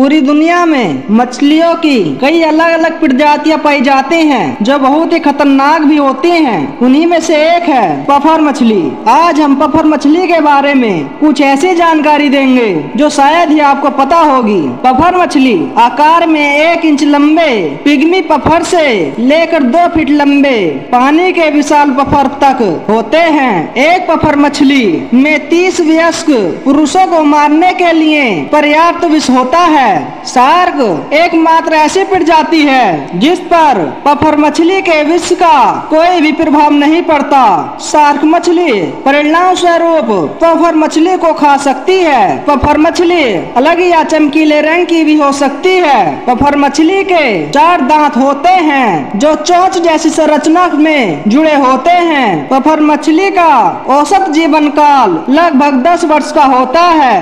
पूरी दुनिया में मछलियों की कई अलग अलग प्रजातियाँ पाई जाती हैं, जो बहुत ही खतरनाक भी होती हैं। उन्हीं में से एक है पफर मछली। आज हम पफर मछली के बारे में कुछ ऐसी जानकारी देंगे, जो शायद ही आपको पता होगी। पफर मछली आकार में एक इंच लंबे, पिग्मी पफर से लेकर दो फीट लंबे, पानी के विशाल पफर तक होते हैं। एक पफर मछली में तीस वयस्क पुरुषों को मारने के लिए पर्याप्त विष होता है। है। शार्क एकमात्र ऐसी प्रजाति है, जिस पर पफर मछली के विष का कोई भी प्रभाव नहीं पड़ता। सार्क मछली परिणाम स्वरूप पफर मछली को खा सकती है। पफर मछली अलग या चमकीले रंग की भी हो सकती है। पफर मछली के चार दांत होते हैं, जो चोच जैसी संरचना में जुड़े होते हैं। पफर मछली का औसत जीवन काल लगभग दस वर्ष का होता है।